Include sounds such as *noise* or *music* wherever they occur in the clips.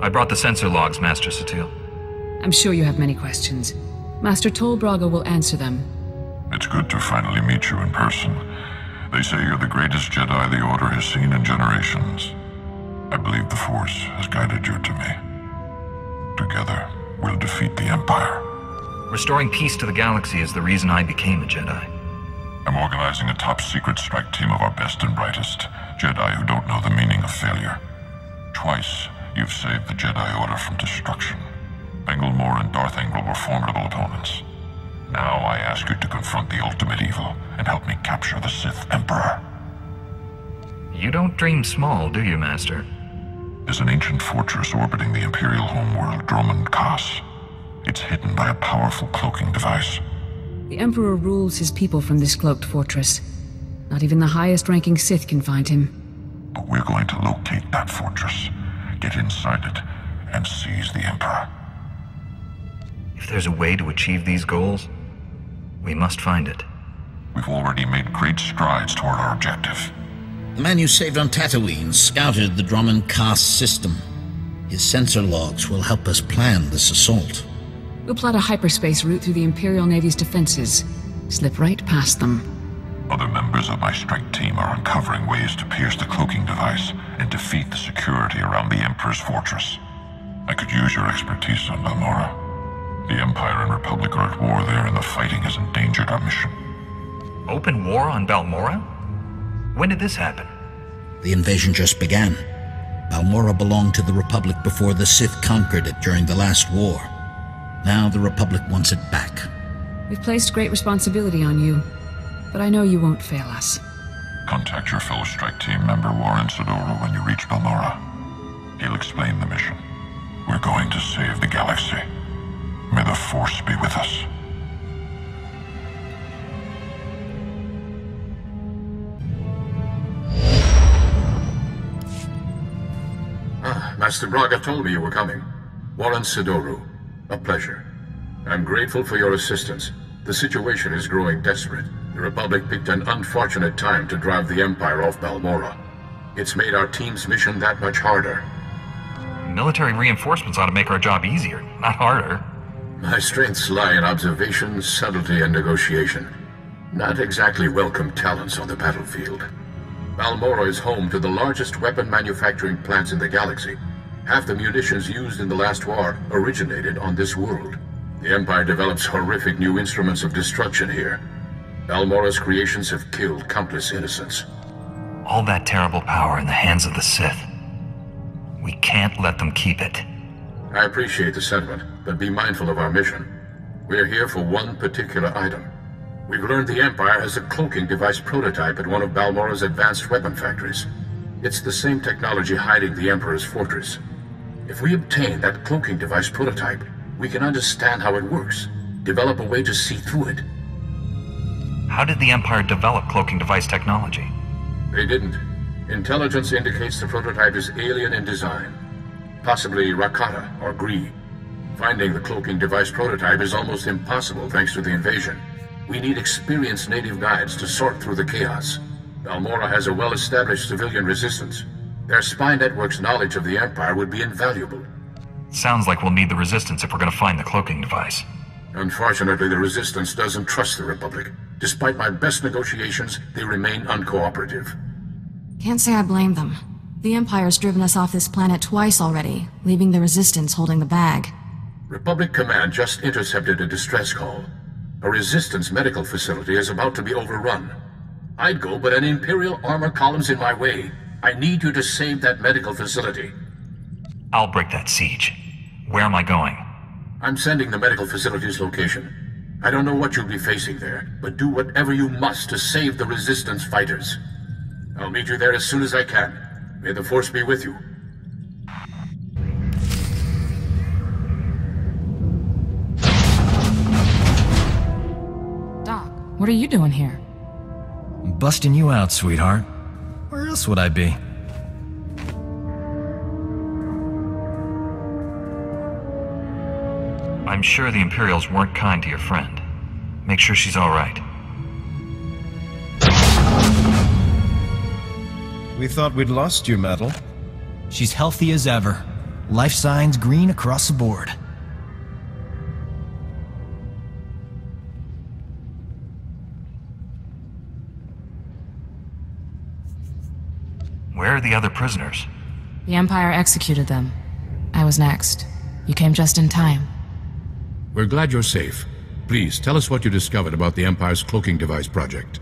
I brought the sensor logs, Master Satele. I'm sure you have many questions. Master Tolbraga will answer them. It's good to finally meet you in person. They say you're the greatest Jedi the Order has seen in generations. I believe the Force has guided you to me. Together, we'll defeat the Empire. Restoring peace to the galaxy is the reason I became a Jedi. I'm organizing a top secret strike team of our best and brightest Jedi who don't know the meaning of failure. Twice, you've saved the Jedi Order from destruction. Bengel Morr and Darth Angral were formidable opponents. Now I ask you to confront the ultimate evil and help me capture the Sith Emperor. You don't dream small, do you, Master? There's an ancient fortress orbiting the Imperial homeworld, Dromund Kaas. It's hidden by a powerful cloaking device. The Emperor rules his people from this cloaked fortress. Not even the highest ranking Sith can find him. But we're going to locate that fortress, get inside it, and seize the Emperor. If there's a way to achieve these goals, we must find it. We've already made great strides toward our objective. The man you saved on Tatooine scouted the Dromund Kaas system. His sensor logs will help us plan this assault. We'll plot a hyperspace route through the Imperial Navy's defenses. Slip right past them. Other members of my strike team are uncovering ways to pierce the cloaking device and defeat the security around the Emperor's fortress. I could use your expertise on Balmorra. The Empire and Republic are at war there, and the fighting has endangered our mission. Open war on Balmorra? When did this happen? The invasion just began. Balmorra belonged to the Republic before the Sith conquered it during the last war. Now the Republic wants it back. We've placed great responsibility on you, but I know you won't fail us. Contact your fellow strike team member Warren Sidoro when you reach Balmorra. He'll explain the mission. We're going to save the galaxy. May the Force be with us. Ah, Master Braga told me you were coming. Warren Sidoru. A pleasure. I'm grateful for your assistance. The situation is growing desperate. The Republic picked an unfortunate time to drive the Empire off Balmorra. It's made our team's mission that much harder. Military reinforcements ought to make our job easier, not harder. My strengths lie in observation, subtlety, and negotiation. Not exactly welcome talents on the battlefield. Balmorra is home to the largest weapon manufacturing plants in the galaxy. Half the munitions used in the last war originated on this world. The Empire develops horrific new instruments of destruction here. Balmorra's creations have killed countless innocents. All that terrible power in the hands of the Sith. We can't let them keep it. I appreciate the sentiment, but be mindful of our mission. We're here for one particular item. We've learned the Empire has a cloaking device prototype at one of Balmorra's advanced weapon factories. It's the same technology hiding the Emperor's fortress. If we obtain that cloaking device prototype, we can understand how it works, develop a way to see through it. How did the Empire develop cloaking device technology? They didn't. Intelligence indicates the prototype is alien in design. Possibly Rakata or Gree. Finding the cloaking device prototype is almost impossible thanks to the invasion. We need experienced native guides to sort through the chaos. Balmorra has a well-established civilian resistance. Their spy network's knowledge of the Empire would be invaluable. Sounds like we'll need the Resistance if we're gonna find the cloaking device. Unfortunately, the Resistance doesn't trust the Republic. Despite my best negotiations, they remain uncooperative. Can't say I blame them. The Empire's driven us off this planet twice already, leaving the Resistance holding the bag. Republic Command just intercepted a distress call. A Resistance medical facility is about to be overrun. I'd go, but an Imperial armor column's in my way. I need you to save that medical facility. I'll break that siege. Where am I going? I'm sending the medical facility's location. I don't know what you'll be facing there, but do whatever you must to save the Resistance fighters. I'll meet you there as soon as I can. May the Force be with you. Doc, what are you doing here? Busting you out, sweetheart. Where else would I be? I'm sure the Imperials weren't kind to your friend. Make sure she's alright. We thought we'd lost you, Madel. She's healthy as ever. Life signs green across the board. Where are the other prisoners? The Empire executed them. I was next. You came just in time. We're glad you're safe. Please, tell us what you discovered about the Empire's cloaking device project.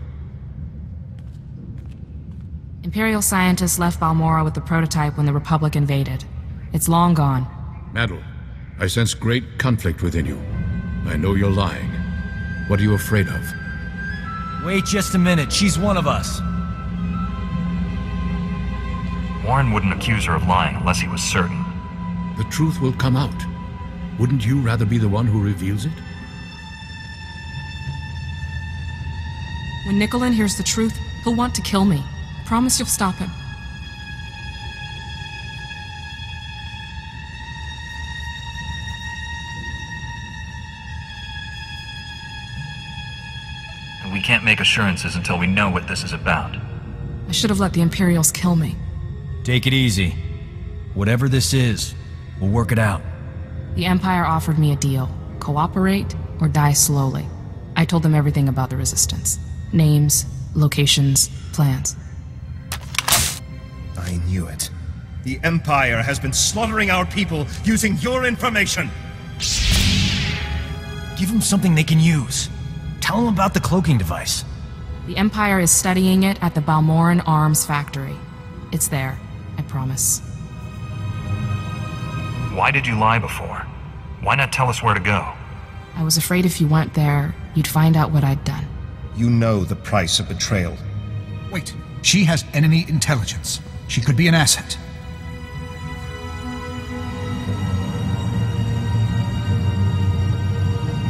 Imperial scientists left Balmorra with the prototype when the Republic invaded. It's long gone. Madel, I sense great conflict within you. I know you're lying. What are you afraid of? Wait just a minute, she's one of us. Warren wouldn't accuse her of lying unless he was certain. The truth will come out. Wouldn't you rather be the one who reveals it? When Nikolan hears the truth, he'll want to kill me. Promise you'll stop him. We can't make assurances until we know what this is about. I should have let the Imperials kill me. Take it easy. Whatever this is, we'll work it out. The Empire offered me a deal cooperate or die slowly. I told them everything about the Resistance names, locations, plans. I knew it. The Empire has been slaughtering our people using your information! Give them something they can use. Tell them about the cloaking device. The Empire is studying it at the Balmoran Arms Factory. It's there, I promise. Why did you lie before? Why not tell us where to go? I was afraid if you went there, you'd find out what I'd done. You know the price of betrayal. Wait, she has enemy intelligence. She could be an asset.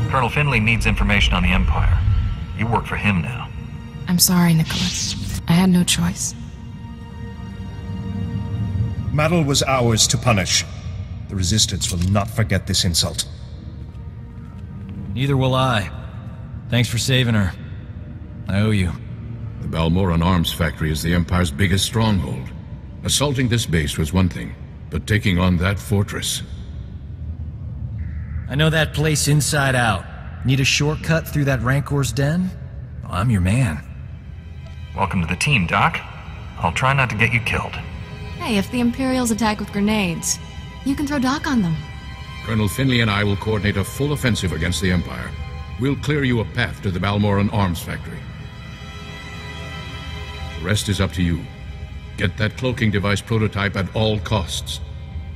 Colonel Finley needs information on the Empire. You work for him now. I'm sorry, Nicholas. I had no choice. Madel was ours to punish. The Resistance will not forget this insult. Neither will I. Thanks for saving her. I owe you. The Balmoran Arms Factory is the Empire's biggest stronghold. Assaulting this base was one thing, but taking on that fortress... I know that place inside out. Need a shortcut through that Rancor's den? Well, I'm your man. Welcome to the team, Doc. I'll try not to get you killed. Hey, if the Imperials attack with grenades, you can throw Doc on them. Colonel Finley and I will coordinate a full offensive against the Empire. We'll clear you a path to the Balmoran Arms Factory. The rest is up to you. Get that cloaking device prototype at all costs.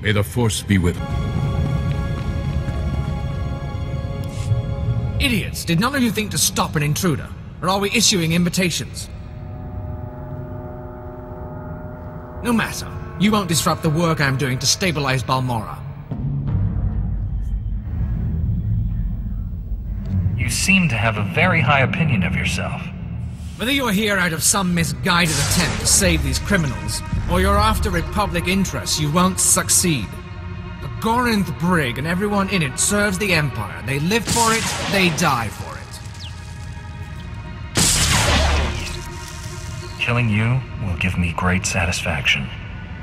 May the Force be with them. Idiots! Did none of you think to stop an intruder? Or are we issuing invitations? No matter. You won't disrupt the work I'm doing to stabilize Balmorra. You seem to have a very high opinion of yourself. Whether you're here out of some misguided attempt to save these criminals, or you're after Republic interests, you won't succeed. The Gorinth Brig and everyone in it serves the Empire. They live for it, they die for it. Killing you will give me great satisfaction.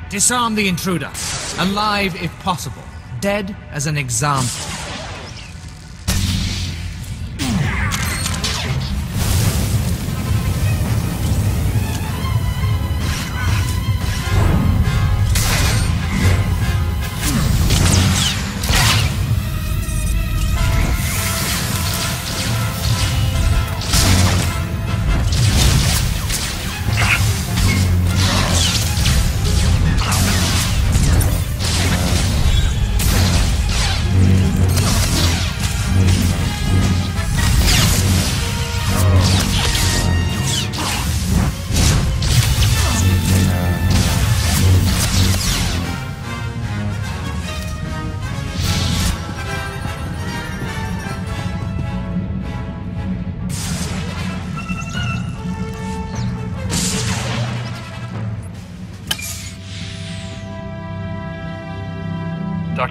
Disarm the intruder. Alive if possible. Dead as an example.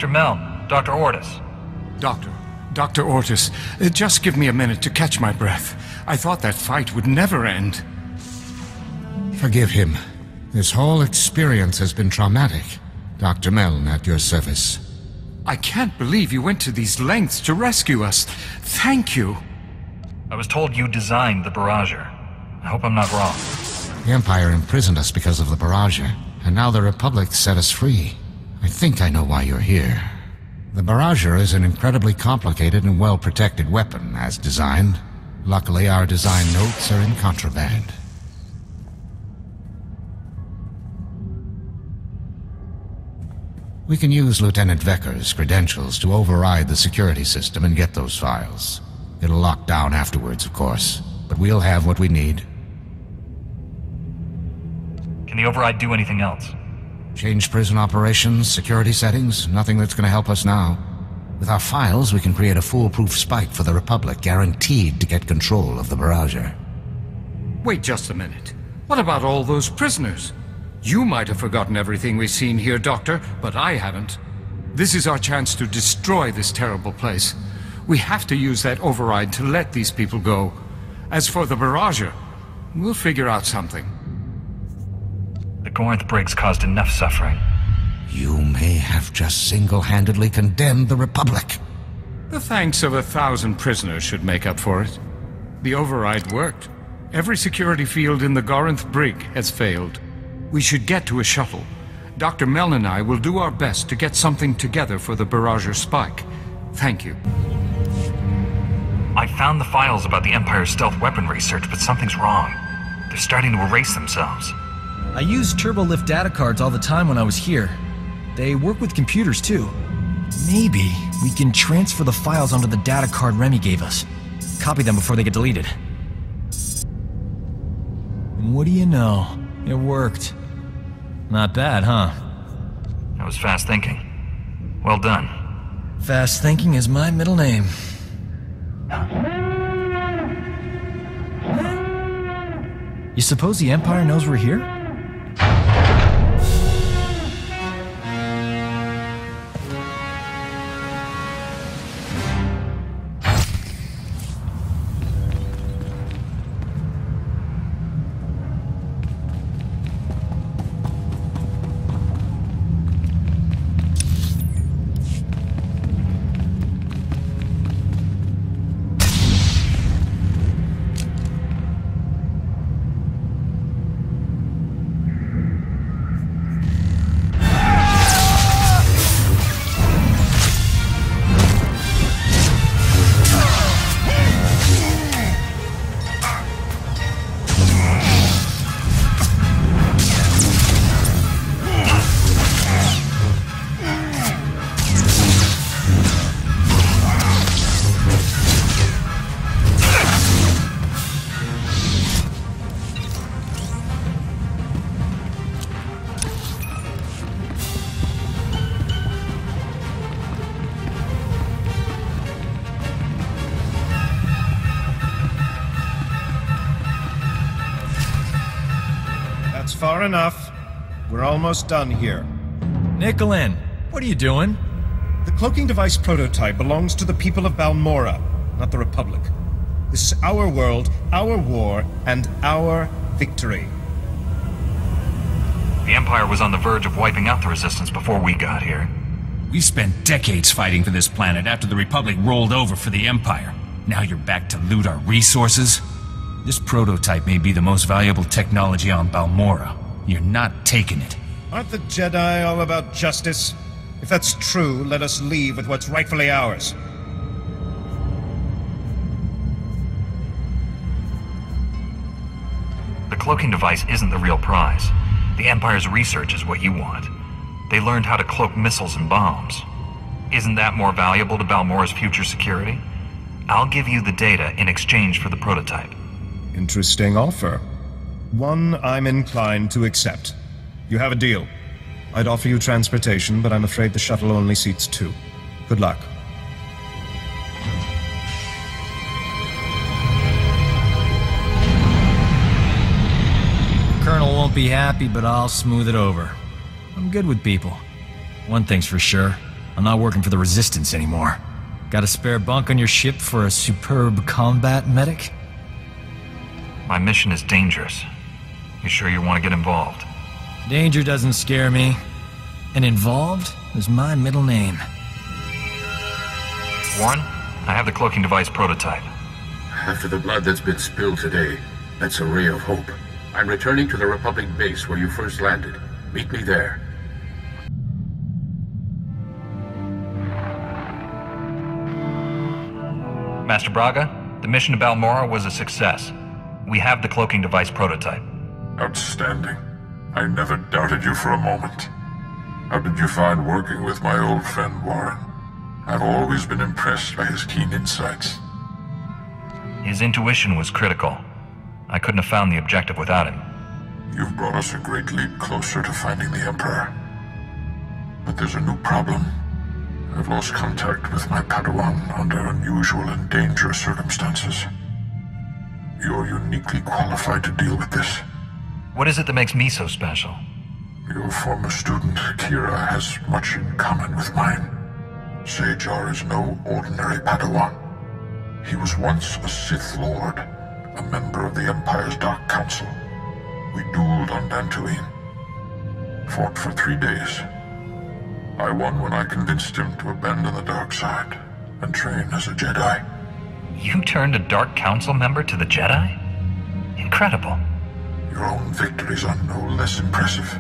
Dr. Mel, Dr. Ortis. Doctor, Dr. Ortis, uh, just give me a minute to catch my breath. I thought that fight would never end. Forgive him. This whole experience has been traumatic. Dr. Meln at your service. I can't believe you went to these lengths to rescue us. Thank you. I was told you designed the Barrager. I hope I'm not wrong. The Empire imprisoned us because of the Barrager, and now the Republic set us free. I think I know why you're here. The Barrager is an incredibly complicated and well-protected weapon, as designed. Luckily, our design notes are in contraband. We can use Lieutenant Vecker's credentials to override the security system and get those files. It'll lock down afterwards, of course, but we'll have what we need. Can the override do anything else? Change prison operations, security settings, nothing that's gonna help us now. With our files, we can create a foolproof spike for the Republic, guaranteed to get control of the Barrager. Wait just a minute. What about all those prisoners? You might have forgotten everything we've seen here, Doctor, but I haven't. This is our chance to destroy this terrible place. We have to use that override to let these people go. As for the Barrager, we'll figure out something. The Gorinth Brig's caused enough suffering. You may have just single-handedly condemned the Republic. The thanks of a thousand prisoners should make up for it. The override worked. Every security field in the Gorinth Brig has failed. We should get to a shuttle. Dr. Mel and I will do our best to get something together for the Barrager Spike. Thank you. I found the files about the Empire's stealth weapon research, but something's wrong. They're starting to erase themselves. I use turbolift data cards all the time when I was here. They work with computers too. Maybe we can transfer the files onto the data card Remy gave us. Copy them before they get deleted. And what do you know? It worked. Not bad, huh? That was fast thinking. Well done. Fast thinking is my middle name. You suppose the Empire knows we're here? Almost done here. Nicolin, what are you doing? The cloaking device prototype belongs to the people of Balmorra, not the Republic. This is our world, our war, and our victory. The Empire was on the verge of wiping out the Resistance before we got here. We spent decades fighting for this planet after the Republic rolled over for the Empire. Now you're back to loot our resources? This prototype may be the most valuable technology on Balmorra. You're not taking it. Aren't the Jedi all about justice? If that's true, let us leave with what's rightfully ours. The cloaking device isn't the real prize. The Empire's research is what you want. They learned how to cloak missiles and bombs. Isn't that more valuable to Balmorra's future security? I'll give you the data in exchange for the prototype. Interesting offer. One I'm inclined to accept. You have a deal. I'd offer you transportation, but I'm afraid the shuttle only seats two. Good luck. Colonel won't be happy, but I'll smooth it over. I'm good with people. One thing's for sure, I'm not working for the Resistance anymore. Got a spare bunk on your ship for a superb combat medic? My mission is dangerous. You sure you want to get involved? Danger doesn't scare me. And involved is my middle name. Warren, I have the cloaking device prototype. After the blood that's been spilled today, that's a ray of hope. I'm returning to the Republic base where you first landed. Meet me there. Master Braga, the mission to Balmorra was a success. We have the cloaking device prototype. Outstanding. I never doubted you for a moment. How did you find working with my old friend Warren? I've always been impressed by his keen insights. His intuition was critical. I couldn't have found the objective without him. You've brought us a great leap closer to finding the Emperor. But there's a new problem. I've lost contact with my Padawan under unusual and dangerous circumstances. You're uniquely qualified to deal with this. What is it that makes me so special? Your former student, Kira, has much in common with mine. Sajar is no ordinary Padawan. He was once a Sith Lord, a member of the Empire's Dark Council. We dueled on Dantooine. Fought for three days. I won when I convinced him to abandon the dark side and train as a Jedi. You turned a Dark Council member to the Jedi? Incredible. Your own victories are no less impressive.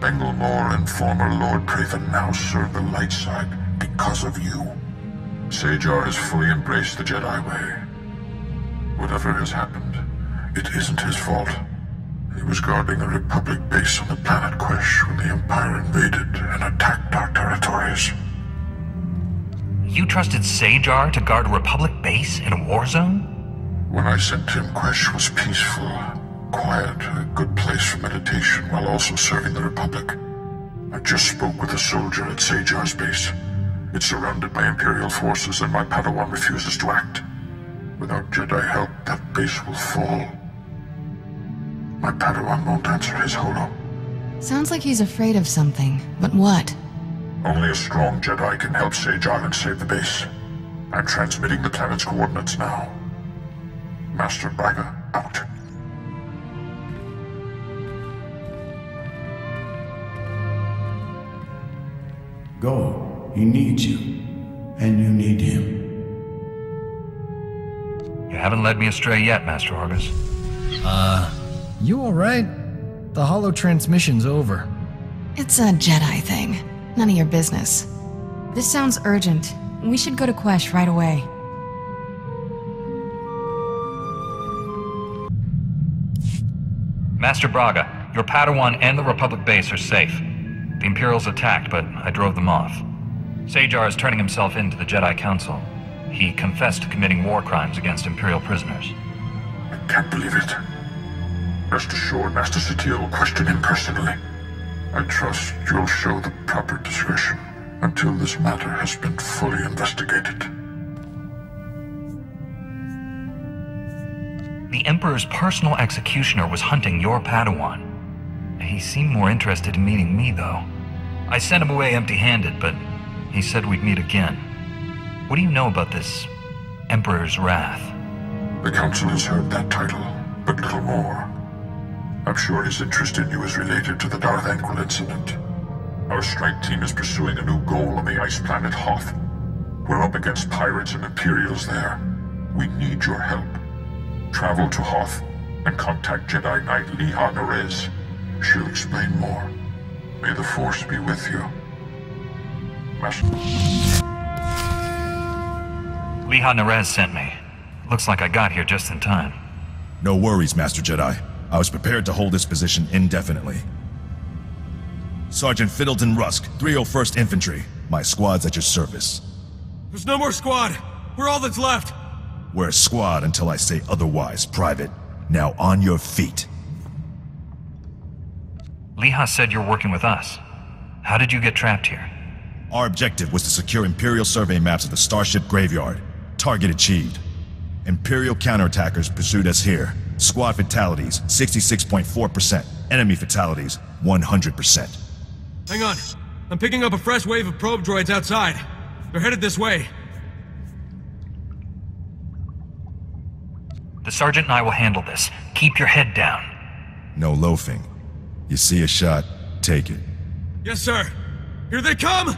Bengel and former Lord Praven now serve the light side because of you. Sajar has fully embraced the Jedi way. Whatever has happened, it isn't his fault. He was guarding a Republic base on the planet Quesh when the Empire invaded and attacked our territories. You trusted Sajar to guard a Republic base in a war zone? When I sent him, Quesh was peaceful, quiet, a good place for meditation while also serving the Republic. I just spoke with a soldier at Sajar's base. It's surrounded by Imperial forces and my Padawan refuses to act. Without Jedi help, that base will fall. My Padawan won't answer his holo. Sounds like he's afraid of something, but what? Only a strong Jedi can help Sajar and save the base. I'm transmitting the planet's coordinates now. Master Braga, out. Go. He needs you. And you need him. You haven't led me astray yet, Master Orgus. Uh, you alright? The holo transmission's over. It's a Jedi thing. None of your business. This sounds urgent. We should go to Quesh right away. Master Braga, your Padawan and the Republic base are safe. The Imperials attacked, but I drove them off. Sajar is turning himself in to the Jedi Council. He confessed to committing war crimes against Imperial prisoners. I can't believe it. Rest assured, Master Satele will question him personally. I trust you'll show the proper discretion until this matter has been fully investigated. The Emperor's personal executioner was hunting your Padawan. He seemed more interested in meeting me, though. I sent him away empty-handed, but he said we'd meet again. What do you know about this Emperor's Wrath? The Council has heard that title, but little more. I'm sure his interest in you is related to the Darth Angral incident. Our strike team is pursuing a new goal on the ice planet Hoth. We're up against pirates and Imperials there. We need your help. Travel to Hoth and contact Jedi Knight Liha Nerez. She'll explain more. May the Force be with you. Master... Liha Nerez sent me. Looks like I got here just in time. No worries, Master Jedi. I was prepared to hold this position indefinitely. Sergeant Fideltin Rusk, 301st Infantry. My squad's at your service. There's no more squad. We're all that's left. We're a squad until I say otherwise, Private. Now on your feet. Liha said you're working with us. How did you get trapped here? Our objective was to secure Imperial survey maps of the Starship Graveyard. Target achieved. Imperial counterattackers pursued us here. Squad fatalities, 66.4%. Enemy fatalities, 100%. Hang on. I'm picking up a fresh wave of probe droids outside. They're headed this way. The Sergeant and I will handle this. Keep your head down. No loafing. You see a shot, take it. Yes, sir. Here they come!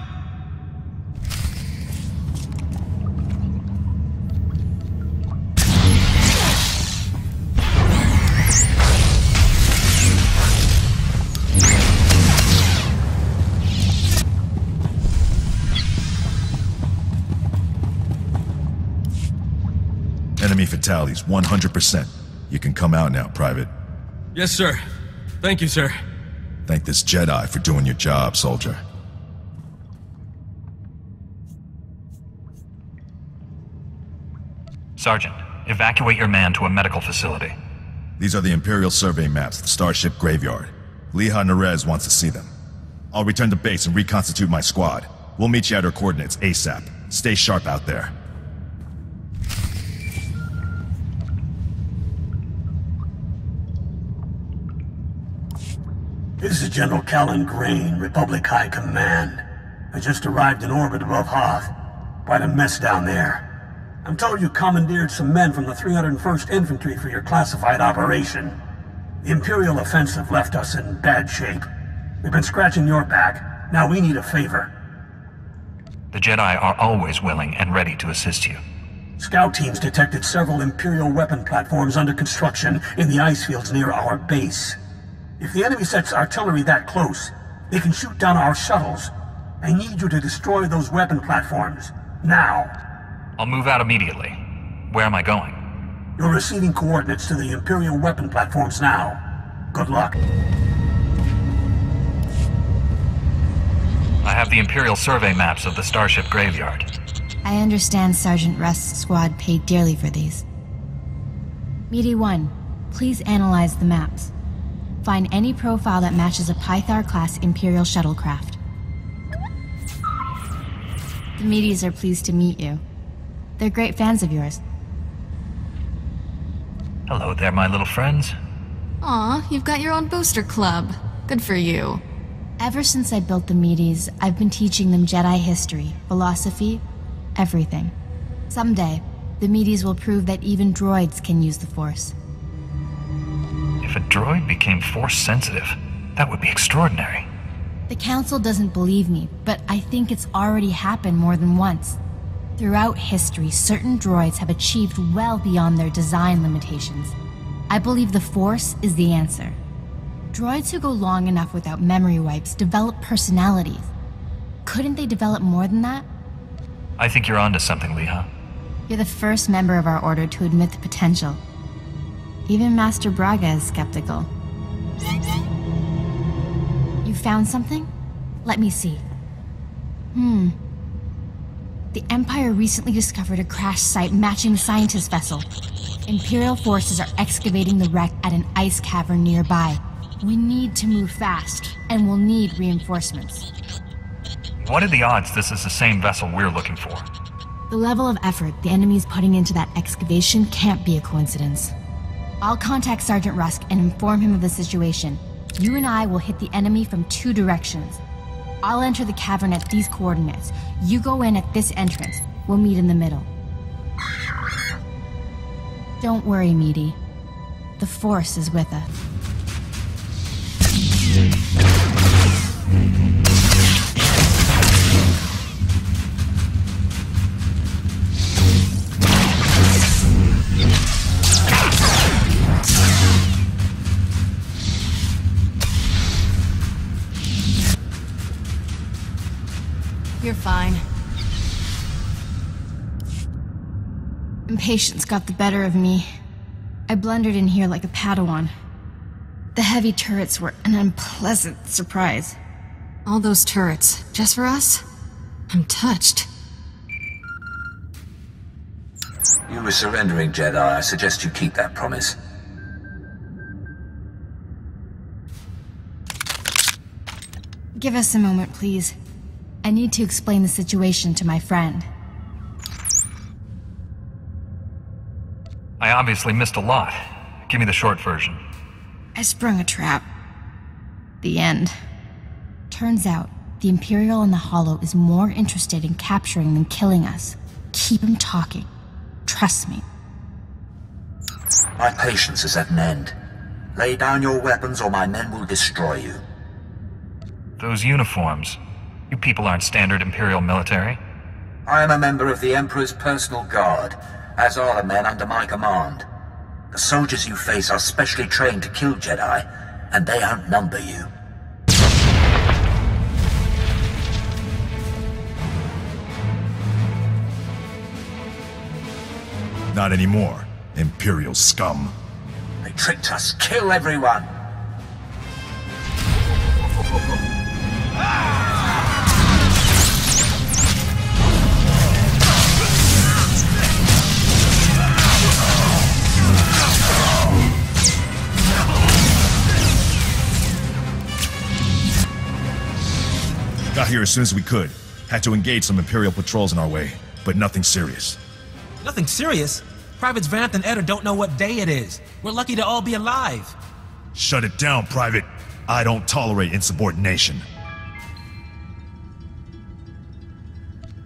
Enemy fatalities, 100%. You can come out now, Private. Yes, sir. Thank you, sir. Thank this Jedi for doing your job, soldier. Sergeant, evacuate your man to a medical facility. These are the Imperial survey maps of the Starship Graveyard. Liha Nerez wants to see them. I'll return to base and reconstitute my squad. We'll meet you at her coordinates ASAP. Stay sharp out there. This is General Callan Green, Republic High Command. I just arrived in orbit above Hoth. Quite a mess down there. I'm told you commandeered some men from the 301st Infantry for your classified operation. The Imperial offensive left us in bad shape. We've been scratching your back. Now we need a favor. The Jedi are always willing and ready to assist you. Scout teams detected several Imperial weapon platforms under construction in the ice fields near our base. If the enemy sets artillery that close, they can shoot down our shuttles. I need you to destroy those weapon platforms. Now. I'll move out immediately. Where am I going? You're receiving coordinates to the Imperial weapon platforms now. Good luck. I have the Imperial survey maps of the Starship Graveyard. I understand Sergeant Rusk's squad paid dearly for these. Meaty 1, please analyze the maps. Find any profile that matches a Pythar-class Imperial shuttlecraft. The Meaties are pleased to meet you. They're great fans of yours. Hello there, my little friends. Aw, you've got your own booster club. Good for you. Ever since I built the Meaties, I've been teaching them Jedi history, philosophy, everything. Someday, the Meaties will prove that even droids can use the Force. If a droid became force sensitive, that would be extraordinary. The Council doesn't believe me, but I think it's already happened more than once. Throughout history, certain droids have achieved well beyond their design limitations. I believe the Force is the answer. Droids who go long enough without memory wipes develop personalities. Couldn't they develop more than that? I think you're onto something, Liha. You're the first member of our order to admit the potential. Even Master Braga is skeptical. You found something? Let me see. Hmm. The Empire recently discovered a crash site matching the scientist vessel. Imperial forces are excavating the wreck at an ice cavern nearby. We need to move fast, and we'll need reinforcements. What are the odds this is the same vessel we're looking for? The level of effort the enemy's putting into that excavation can't be a coincidence. I'll contact Sergeant Rusk and inform him of the situation. You and I will hit the enemy from two directions. I'll enter the cavern at these coordinates. You go in at this entrance. We'll meet in the middle. Don't worry, Meaty. The Force is with us. Impatience got the better of me. I blundered in here like a Padawan. The heavy turrets were an unpleasant surprise. All those turrets, just for us? I'm touched. You were surrendering, Jedi. I suggest you keep that promise. Give us a moment, please. I need to explain the situation to my friend. I obviously missed a lot. Give me the short version. I sprung a trap. The end. Turns out, the Imperial in the holo is more interested in capturing than killing us. Keep him talking. Trust me. My patience is at an end. Lay down your weapons or my men will destroy you. Those uniforms. You people aren't standard Imperial military. I am a member of the Emperor's personal guard, as are the men under my command. The soldiers you face are specially trained to kill Jedi, and they outnumber you. Not anymore, Imperial scum. They tricked us. Kill everyone! Ah! Got here as soon as we could. Had to engage some Imperial patrols in our way, but nothing serious. Nothing serious. Privates Vanth and Eder don't know what day it is. We're lucky to all be alive. Shut it down, Private. I don't tolerate insubordination.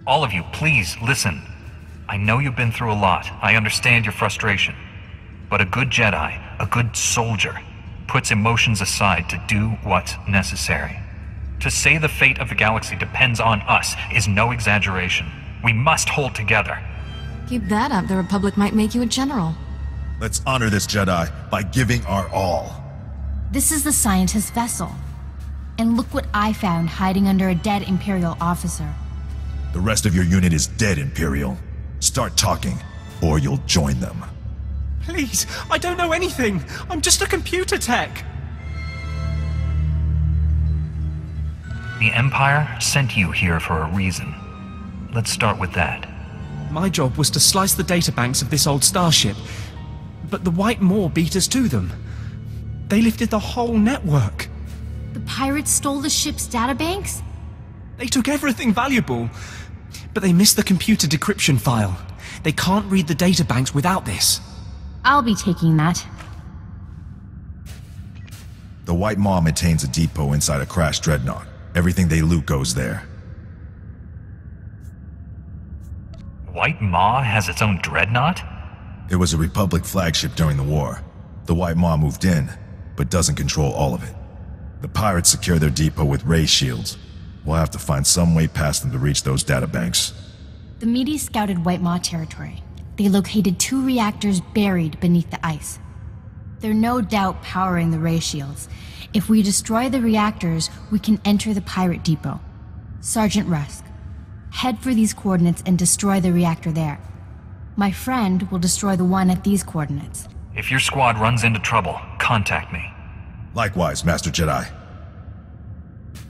All of you, please listen. I know you've been through a lot. I understand your frustration. But a good Jedi, a good soldier, puts emotions aside to do what's necessary. To say the fate of the galaxy depends on us is no exaggeration. We must hold together. Keep that up, the Republic might make you a general. Let's honor this Jedi by giving our all. This is the scientist's vessel. And look what I found hiding under a dead Imperial officer. The rest of your unit is dead, Imperial. Start talking, or you'll join them. Please, I don't know anything. I'm just a computer tech. The Empire sent you here for a reason. Let's start with that. My job was to slice the databanks of this old starship, but the White Maw beat us to them. They lifted the whole network. The pirates stole the ship's databanks? They took everything valuable, but they missed the computer decryption file. They can't read the databanks without this. I'll be taking that. The White Maw maintains a depot inside a crashed dreadnought. Everything they loot goes there. White Maw has its own dreadnought? It was a Republic flagship during the war. The White Maw moved in, but doesn't control all of it. The pirates secure their depot with ray shields. We'll have to find some way past them to reach those databanks. The Medes scouted White Maw territory. They located two reactors buried beneath the ice. They're no doubt powering the ray shields. If we destroy the reactors, we can enter the pirate depot. Sergeant Rusk, head for these coordinates and destroy the reactor there. My friend will destroy the one at these coordinates. If your squad runs into trouble, contact me. Likewise, Master Jedi.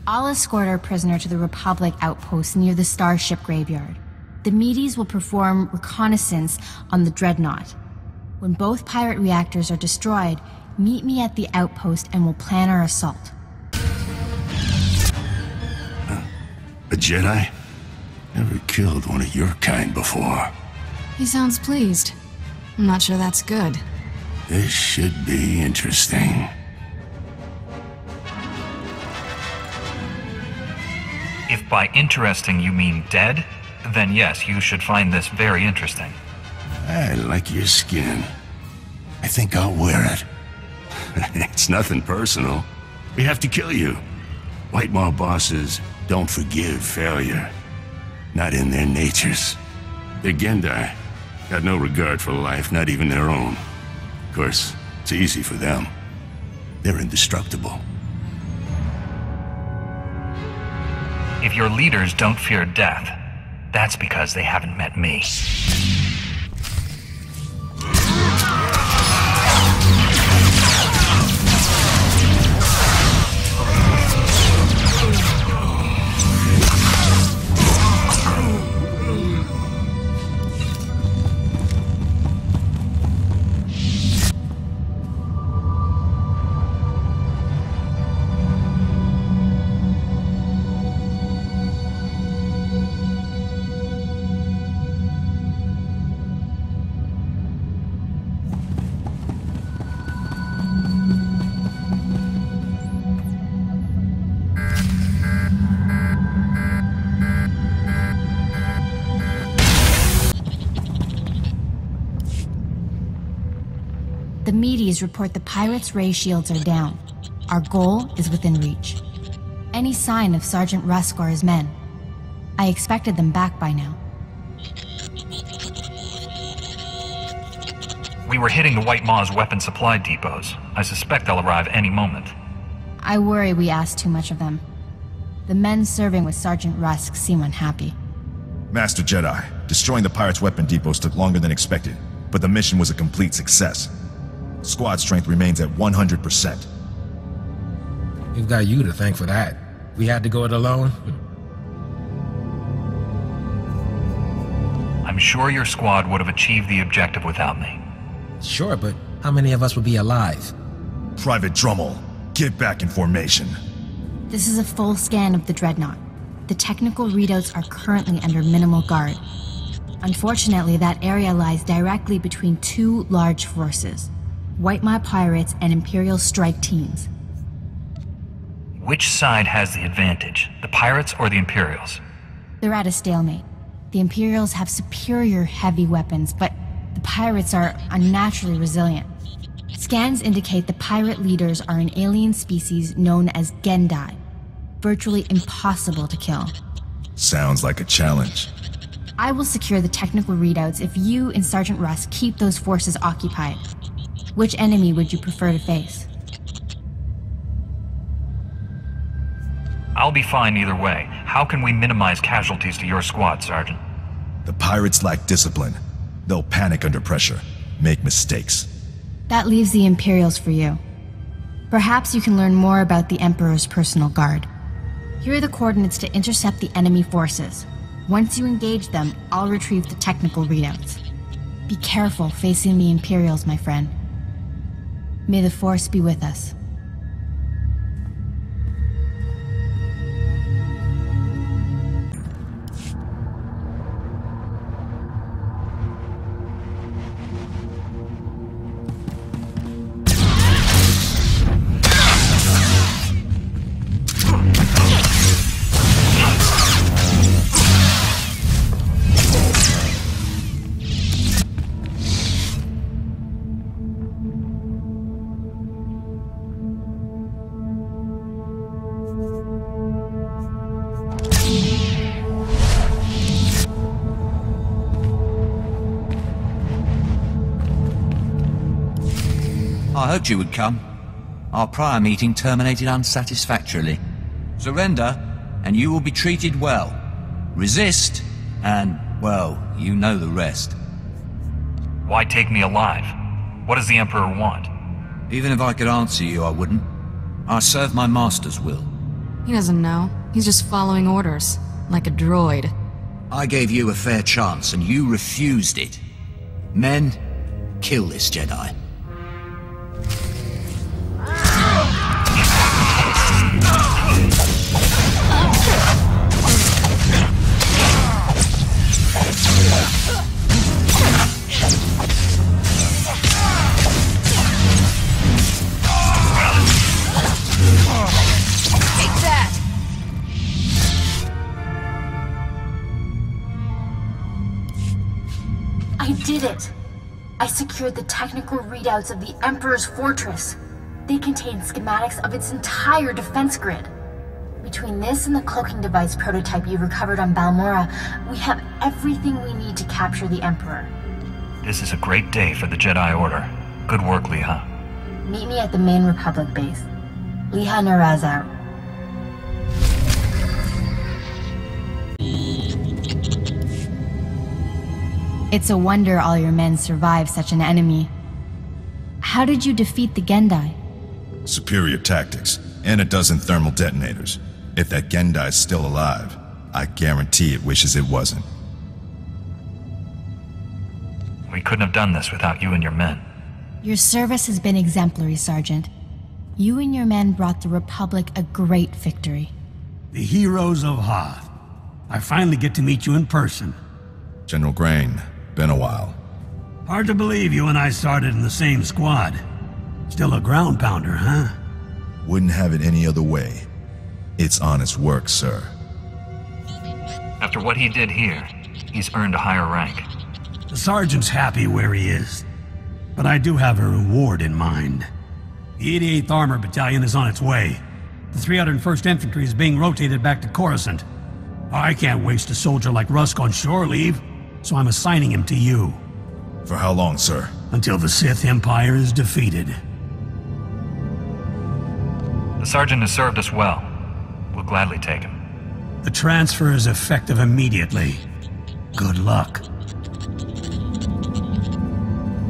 I'll escort our prisoner to the Republic outpost near the Starship Graveyard. The Medes will perform reconnaissance on the Dreadnought. When both pirate reactors are destroyed, meet me at the outpost and we'll plan our assault. A Jedi? Never killed one of your kind before. He sounds pleased. I'm not sure that's good. This should be interesting. If by interesting you mean dead, then yes, you should find this very interesting. I like your skin. I think I'll wear it. *laughs* it's nothing personal. We have to kill you. White Maw bosses don't forgive failure. Not in their natures. They're Gendai. Got no regard for life, not even their own. Of course, it's easy for them. They're indestructible. If your leaders don't fear death, that's because they haven't met me. The Medes report the pirates' ray shields are down. Our goal is within reach. any sign of Sergeant Rusk or his men. I expected them back by now. We were hitting the White Maw's weapon supply depots. I suspect they'll arrive any moment. I worry we asked too much of them. The men serving with Sergeant Rusk seem unhappy. Master Jedi, destroying the pirates' weapon depots took longer than expected, but the mission was a complete success. Squad strength remains at 100%. We've got you to thank for that. We had to go it alone. *laughs* I'm sure your squad would have achieved the objective without me. Sure, but how many of us would be alive? Private Drummel, get back in formation. This is a full scan of the Dreadnought. The technical readouts are currently under minimal guard. Unfortunately, that area lies directly between two large forces White Maw pirates and Imperial strike teams. Which side has the advantage, the pirates or the Imperials? They're at a stalemate. The Imperials have superior heavy weapons, but the pirates are unnaturally resilient. Scans indicate the pirate leaders are an alien species known as Gendai, virtually impossible to kill. Sounds like a challenge. I will secure the technical readouts if you and Sergeant Rusk keep those forces occupied. Which enemy would you prefer to face? I'll be fine either way. How can we minimize casualties to your squad, Sergeant? The pirates lack discipline. They'll panic under pressure, make mistakes. That leaves the Imperials for you. Perhaps you can learn more about the Emperor's personal guard. Here are the coordinates to intercept the enemy forces. Once you engage them, I'll retrieve the technical readouts. Be careful facing the Imperials, my friend. May the Force be with us. You would come. Our prior meeting terminated unsatisfactorily. Surrender, and you will be treated well. Resist, and, well, you know the rest. Why take me alive? What does the Emperor want? Even if I could answer you, I wouldn't. I serve my master's will. He doesn't know. He's just following orders, like a droid. I gave you a fair chance, and you refused it. Men, kill this Jedi. Did it! I secured the technical readouts of the Emperor's fortress. They contain schematics of its entire defense grid. Between this and the cloaking device prototype you recovered on Balmorra, we have everything we need to capture the Emperor. This is a great day for the Jedi Order. Good work, Liha. Meet me at the main Republic base. Liha Naraz out. It's a wonder all your men survived such an enemy. How did you defeat the Gendai? Superior tactics, and a dozen thermal detonators. If that Gendai's still alive, I guarantee it wishes it wasn't. We couldn't have done this without you and your men. Your service has been exemplary, Sergeant. You and your men brought the Republic a great victory. The heroes of Hoth. I finally get to meet you in person. General Grain, been a while. Hard to believe you and I started in the same squad. Still a ground pounder, huh? Wouldn't have it any other way. It's honest work, sir. After what he did here, he's earned a higher rank. The sergeant's happy where he is. But I do have a reward in mind. The 88th Armor Battalion is on its way. The 301st Infantry is being rotated back to Coruscant. I can't waste a soldier like Rusk on shore leave, so I'm assigning him to you. For how long, sir? Until the Sith Empire is defeated. The sergeant has served us well. We'll gladly take him. The transfer is effective immediately. Good luck.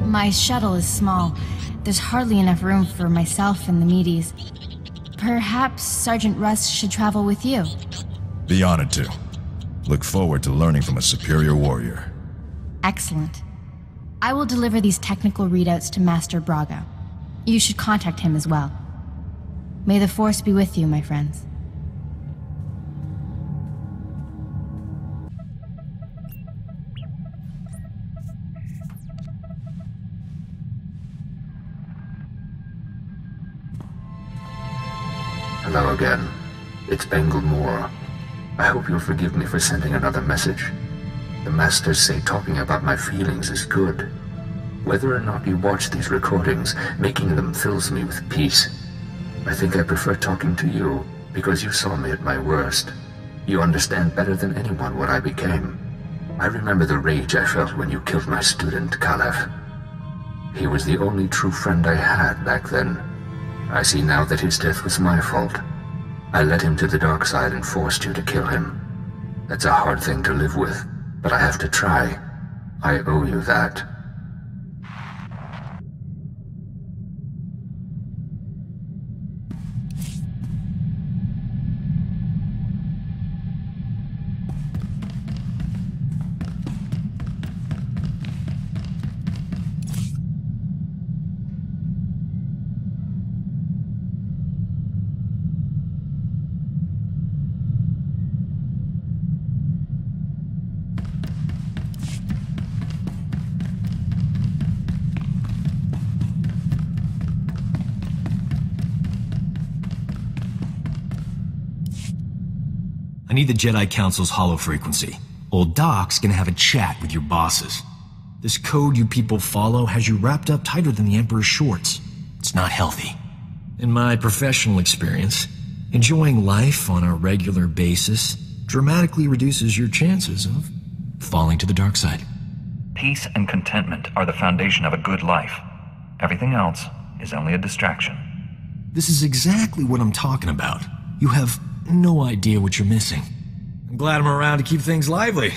My shuttle is small. There's hardly enough room for myself and the meaties. Perhaps Sergeant Rusk should travel with you. Be honored to. Look forward to learning from a superior warrior. Excellent. I will deliver these technical readouts to Master Braga. You should contact him as well. May the Force be with you, my friends. Hello again. It's Bengel Morr. I hope you'll forgive me for sending another message. The Masters say talking about my feelings is good. Whether or not you watch these recordings, making them fills me with peace. I think I prefer talking to you, because you saw me at my worst. You understand better than anyone what I became. I remember the rage I felt when you killed my student, Kalev. He was the only true friend I had back then. I see now that his death was my fault. I led him to the dark side and forced you to kill him. That's a hard thing to live with, but I have to try. I owe you that. Need the Jedi Council's holo frequency. Old Doc's gonna have a chat with your bosses. This code you people follow has you wrapped up tighter than the Emperor's shorts. It's not healthy. In my professional experience, enjoying life on a regular basis dramatically reduces your chances of falling to the dark side. Peace and contentment are the foundation of a good life. Everything else is only a distraction. This is exactly what I'm talking about. You have no idea what you're missing. I'm glad I'm around to keep things lively.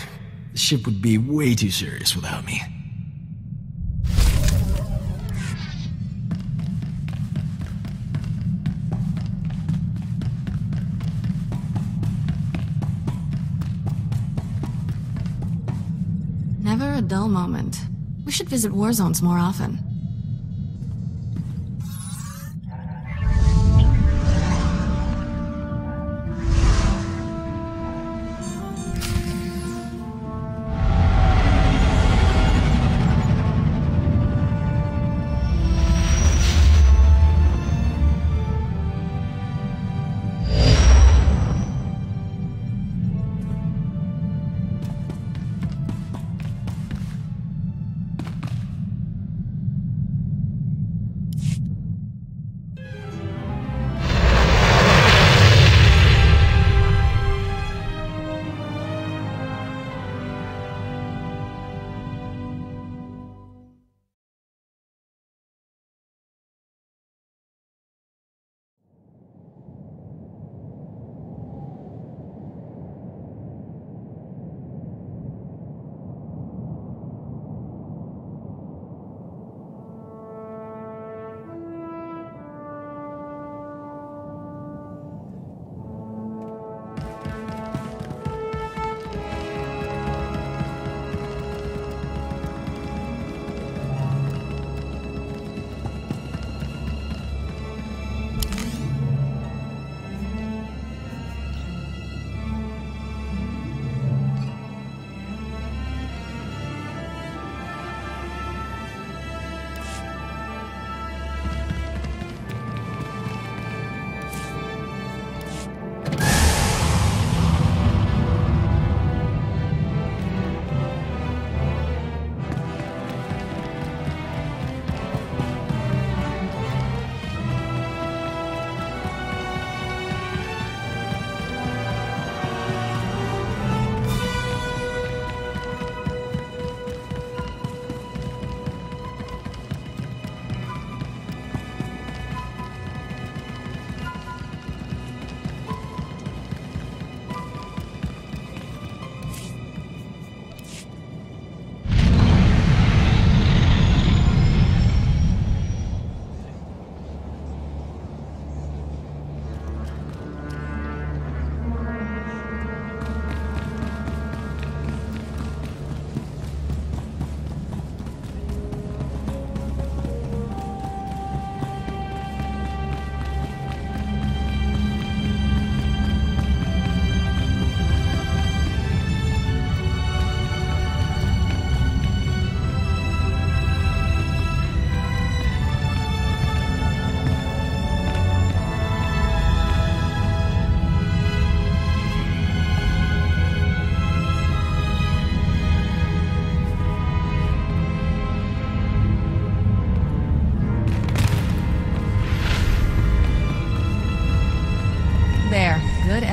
The ship would be way too serious without me. Never a dull moment. We should visit war zones more often.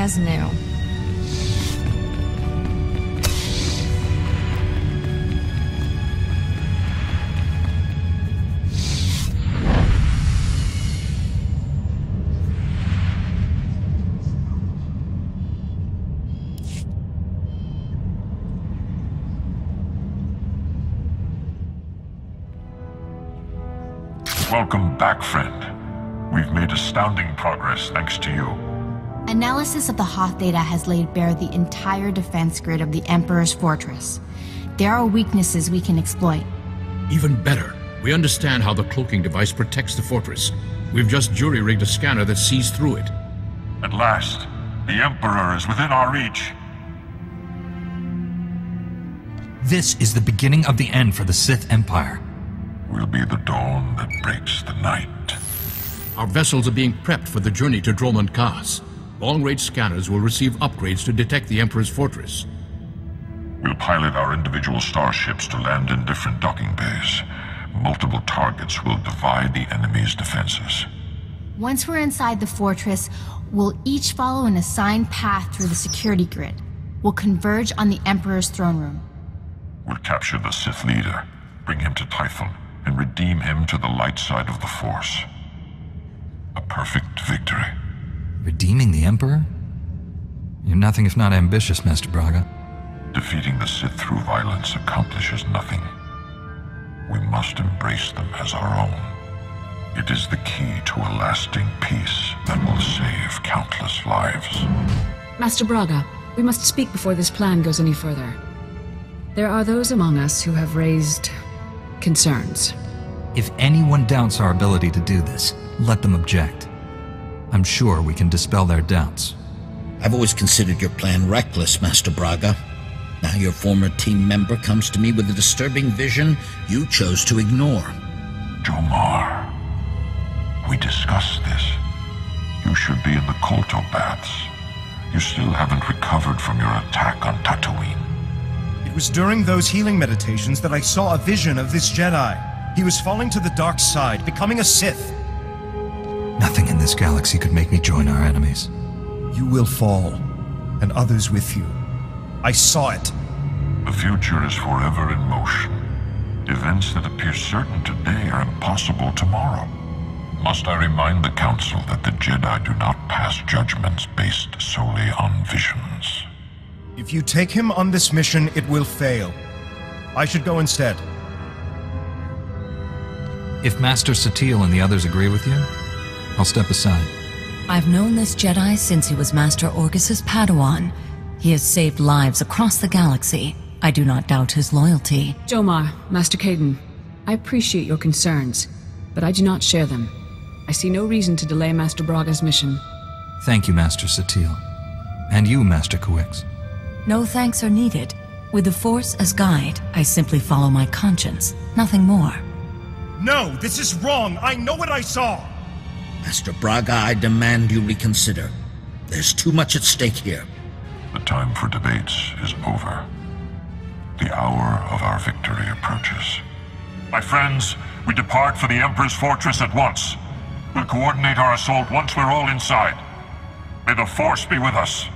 As new. Welcome back, friend. We've made astounding progress thanks to you. Analysis of the Hoth data has laid bare the entire defense grid of the Emperor's fortress. There are weaknesses we can exploit. Even better, we understand how the cloaking device protects the fortress. We've just jury-rigged a scanner that sees through it. At last, the Emperor is within our reach. This is the beginning of the end for the Sith Empire. We'll be the dawn that breaks the night. Our vessels are being prepped for the journey to Dromund Kaas. Long-range scanners will receive upgrades to detect the Emperor's fortress. We'll pilot our individual starships to land in different docking bays. Multiple targets will divide the enemy's defenses. Once we're inside the fortress, we'll each follow an assigned path through the security grid. We'll converge on the Emperor's throne room. We'll capture the Sith leader, bring him to Tython, and redeem him to the light side of the Force. A perfect victory. Redeeming the Emperor? You're nothing if not ambitious, Master Braga. Defeating the Sith through violence accomplishes nothing. We must embrace them as our own. It is the key to a lasting peace that will save countless lives. Master Braga, we must speak before this plan goes any further. There are those among us who have raised concerns. If anyone doubts our ability to do this, let them object. I'm sure we can dispel their doubts. I've always considered your plan reckless, Master Braga. Now your former team member comes to me with a disturbing vision you chose to ignore. Jomar, we discussed this. You should be in the Kolto baths. You still haven't recovered from your attack on Tatooine. It was during those healing meditations that I saw a vision of this Jedi. He was falling to the dark side, becoming a Sith. Nothing in this galaxy could make me join our enemies. You will fall, and others with you. I saw it. The future is forever in motion. Events that appear certain today are impossible tomorrow. Must I remind the Council that the Jedi do not pass judgments based solely on visions? If you take him on this mission, it will fail. I should go instead. If Master Satele and the others agree with you, I'll step aside. I've known this Jedi since he was Master Orgus's Padawan. He has saved lives across the galaxy. I do not doubt his loyalty. Jomar, Master Caden, I appreciate your concerns, but I do not share them. I see no reason to delay Master Braga's mission. Thank you, Master Satele. And you, Master Kiwiiks. No thanks are needed. With the Force as guide, I simply follow my conscience, nothing more. No, this is wrong. I know what I saw. Master Braga, I demand you reconsider. There's too much at stake here. The time for debates is over. The hour of our victory approaches. My friends, we depart for the Emperor's fortress at once. We'll coordinate our assault once we're all inside. May the Force be with us.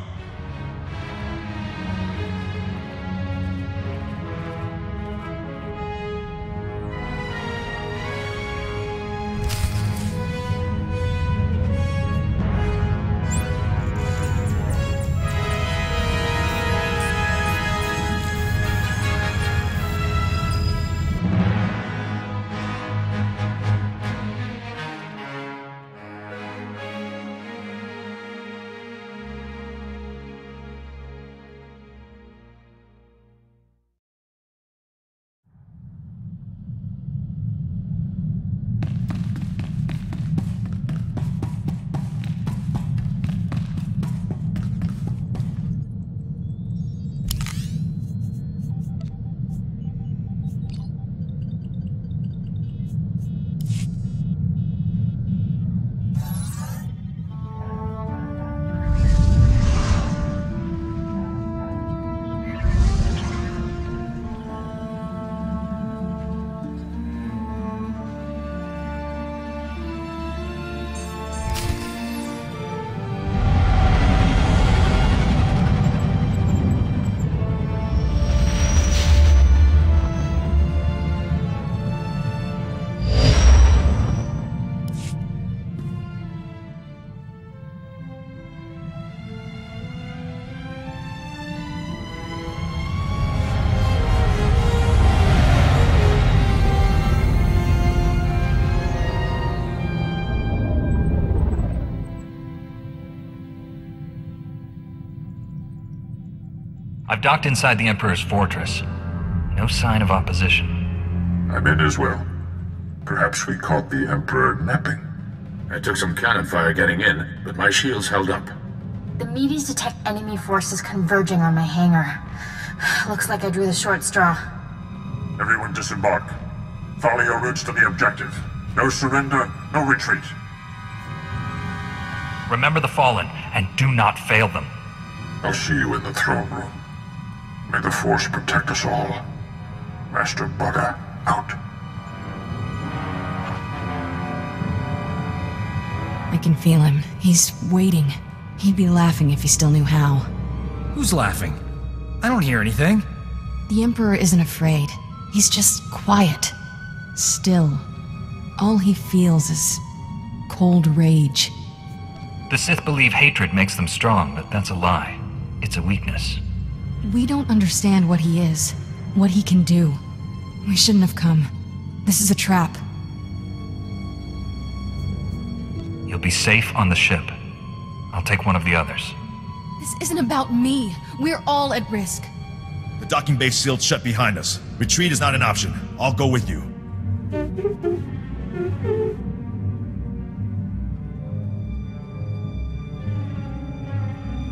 I've docked inside the Emperor's fortress. No sign of opposition. I'm in as well. Perhaps we caught the Emperor napping. I took some cannon fire getting in, but my shields held up. The Medes detect enemy forces converging on my hangar. *sighs* Looks like I drew the short straw. Everyone disembark. Follow your routes to the objective. No surrender, no retreat. Remember the Fallen, and do not fail them. I'll see you in the throne room. May the Force protect us all. Master Braga, out. I can feel him. He's waiting. He'd be laughing if he still knew how. Who's laughing? I don't hear anything. The Emperor isn't afraid. He's just quiet. Still. All he feels is cold rage. The Sith believe hatred makes them strong, but that's a lie. It's a weakness. We don't understand what he is, what he can do. We shouldn't have come. This is a trap. You'll be safe on the ship. I'll take one of the others. This isn't about me. We're all at risk. The docking bay sealed shut behind us. Retreat is not an option. I'll go with you.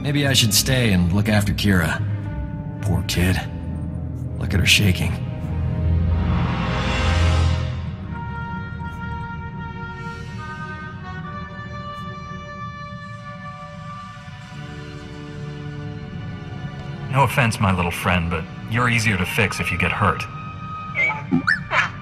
Maybe I should stay and look after Kira. Poor kid. Look at her shaking. No offense, my little friend, but you're easier to fix if you get hurt. *laughs*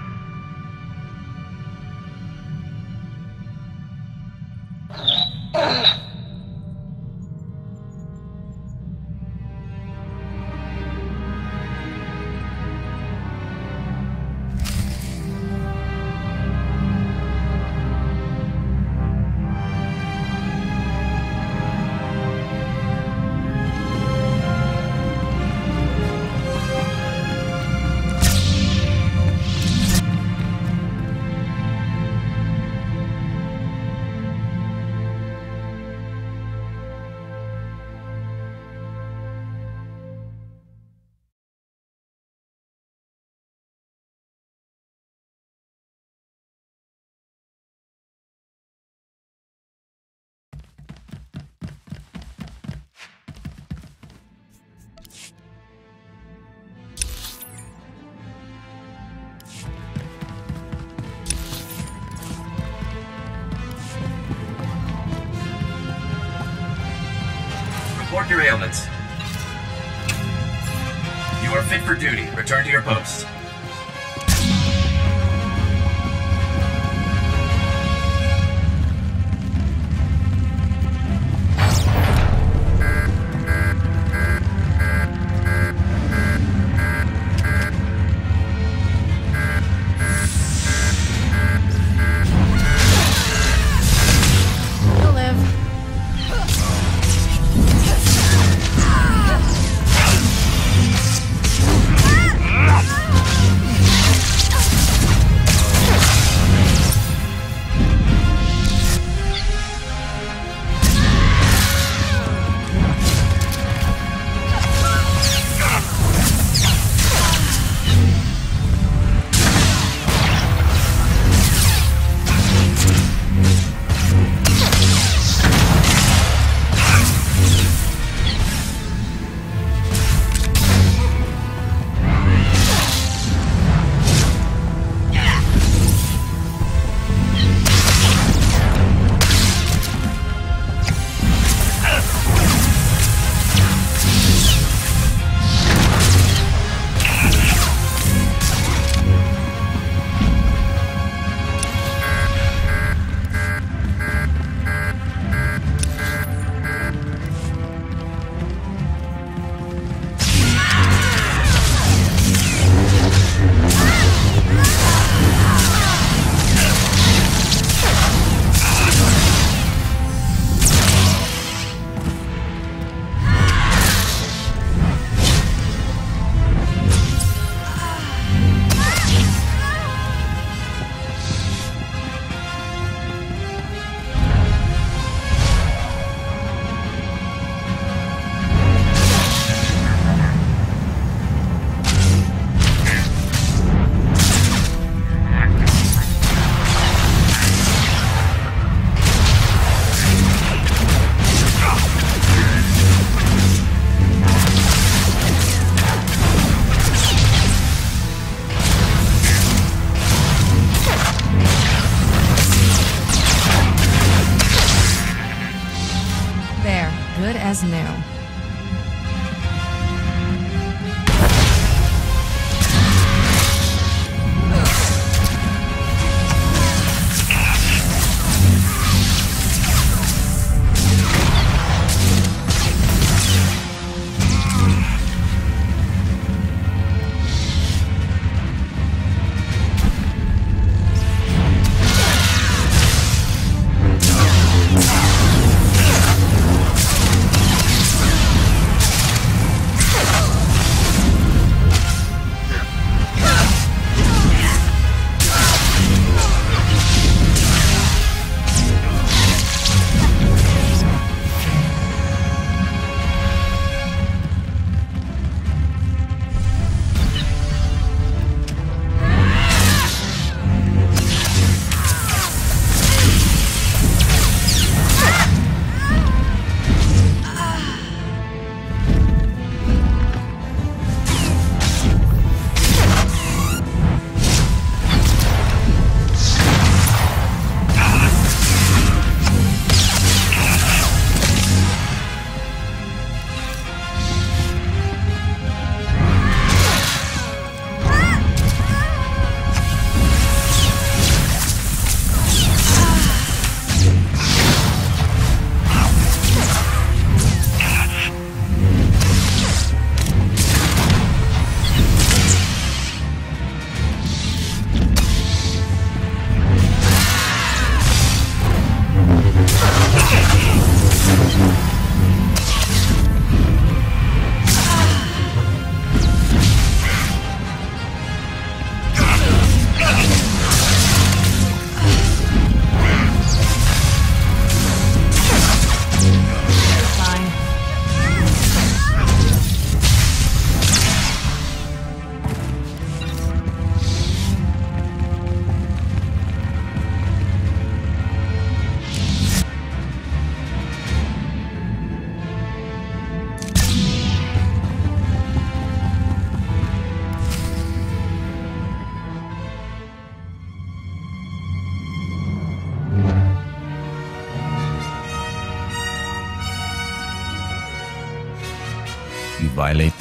You are fit for duty. Return to your post.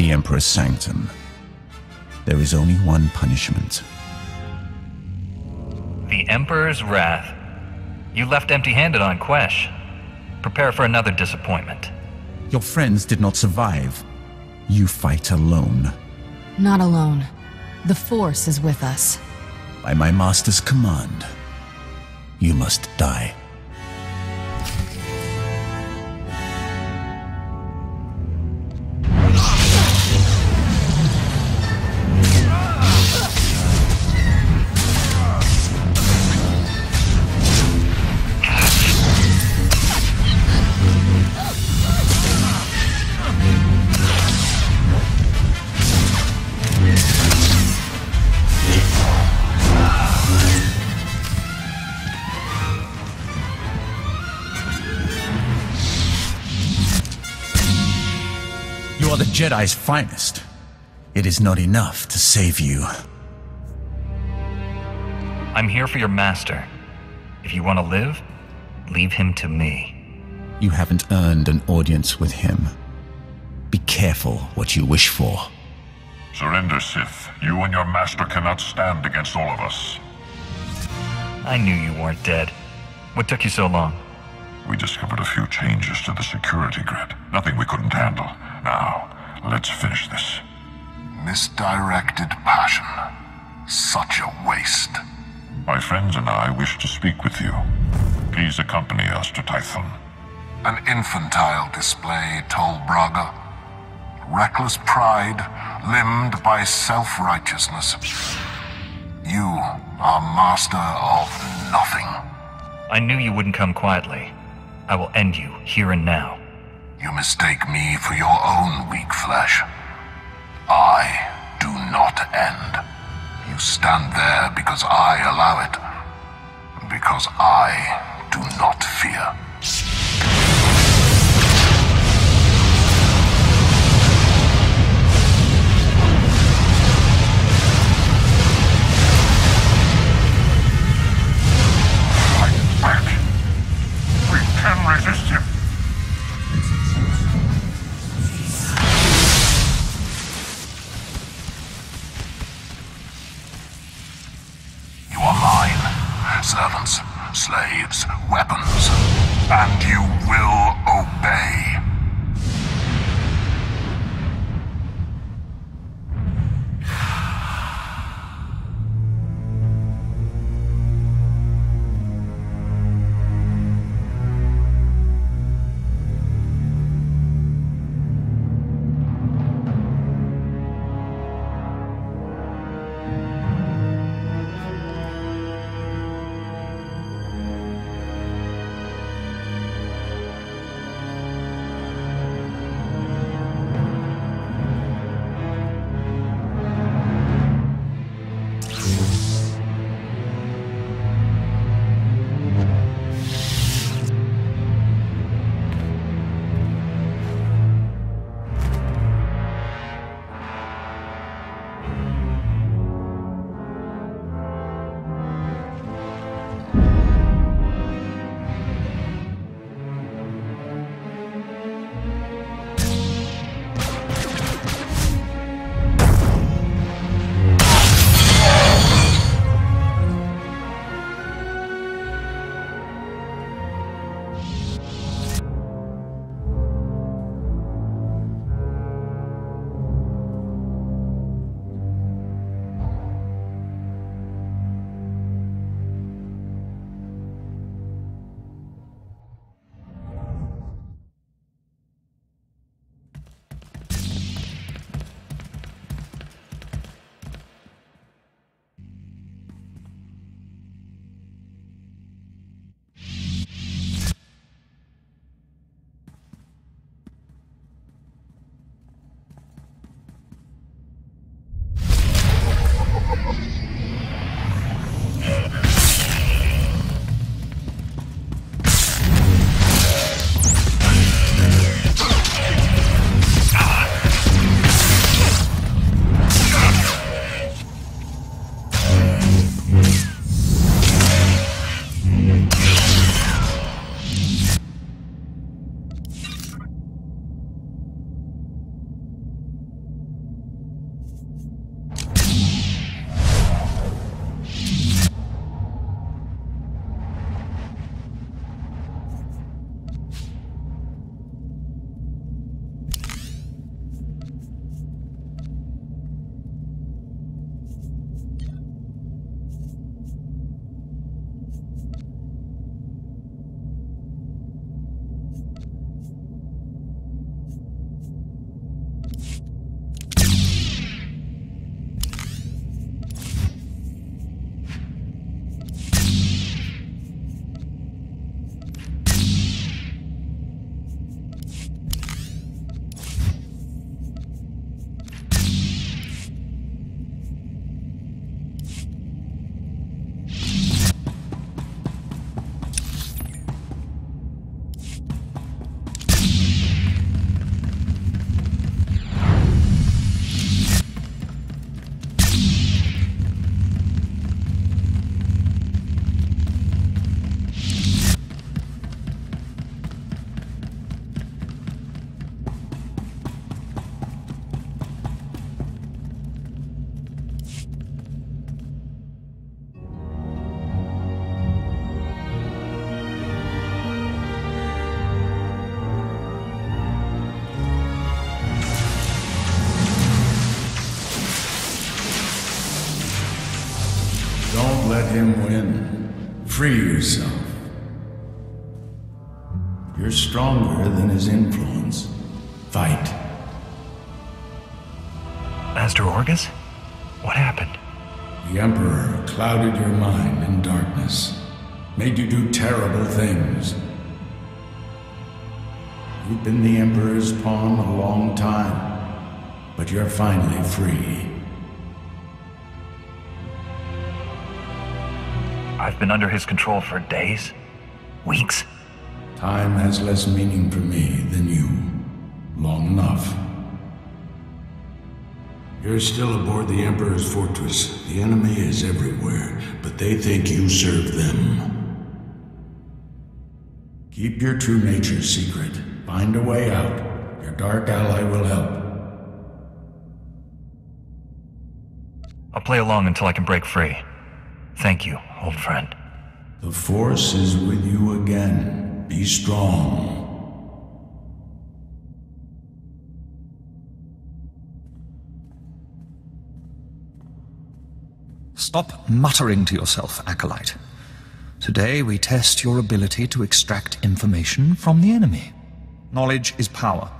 The Emperor's sanctum. There is only one punishment. The Emperor's Wrath. You left empty handed on Quesh. Prepare for another disappointment. Your friends did not survive. You fight alone. Not alone. The Force is with us. By my master's command, you must die. Jedi's finest. It is not enough to save you. I'm here for your master. If you want to live, leave him to me. You haven't earned an audience with him. Be careful what you wish for. Surrender, Sith. You and your master cannot stand against all of us. I knew you weren't dead. What took you so long? We discovered a few changes to the security grid. Nothing we couldn't handle. Now, let's finish this. Misdirected passion. Such a waste. My friends and I wish to speak with you. Please accompany us to Tython. An infantile display, Tol Braga. Reckless pride, limbed by self-righteousness. You are master of nothing. I knew you wouldn't come quietly. I will end you here and now. You mistake me for your own weak flesh. I do not end. You stand there because I allow it. Because I do not fear. Slaves, weapons, and you will obey. Yourself. You're stronger than his influence. Fight. Master Orgus? What happened? The Emperor clouded your mind in darkness, made you do terrible things. You've been the Emperor's pawn a long time, but you're finally free. Been under his control for days? Weeks? Time has less meaning for me than you. Long enough. You're still aboard the Emperor's fortress. The enemy is everywhere, but they think you serve them. Keep your true nature secret. Find a way out. Your dark ally will help. I'll play along until I can break free. Thank you, old friend. The Force is with you again. Be strong. Stop muttering to yourself, Acolyte. Today we test your ability to extract information from the enemy. Knowledge is power.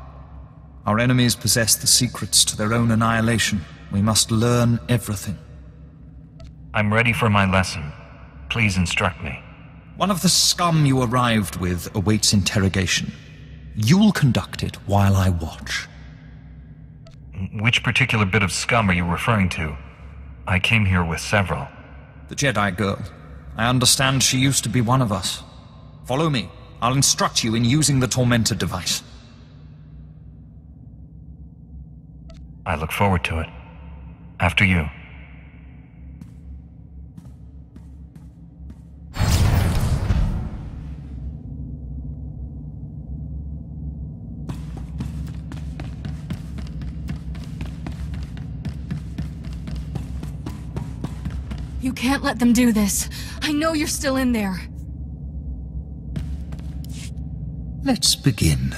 Our enemies possess the secrets to their own annihilation. We must learn everything. I'm ready for my lesson. Please instruct me. One of the scum you arrived with awaits interrogation. You'll conduct it while I watch. Which particular bit of scum are you referring to? I came here with several. The Jedi girl. I understand she used to be one of us. Follow me. I'll instruct you in using the Tormentor device. I look forward to it. After you. Can't let them do this. I know you're still in there. Let's begin.